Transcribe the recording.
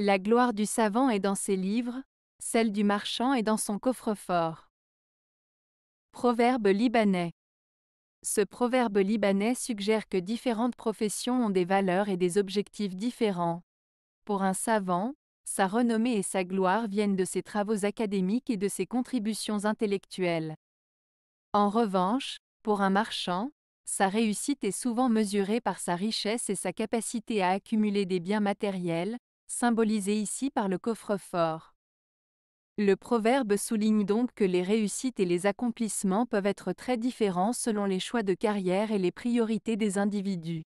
La gloire du savant est dans ses livres, celle du marchand est dans son coffre-fort. Proverbe libanais. Ce proverbe libanais suggère que différentes professions ont des valeurs et des objectifs différents. Pour un savant, sa renommée et sa gloire viennent de ses travaux académiques et de ses contributions intellectuelles. En revanche, pour un marchand, sa réussite est souvent mesurée par sa richesse et sa capacité à accumuler des biens matériels, symbolisés ici par le coffre-fort. Le proverbe souligne donc que les réussites et les accomplissements peuvent être très différents selon les choix de carrière et les priorités des individus.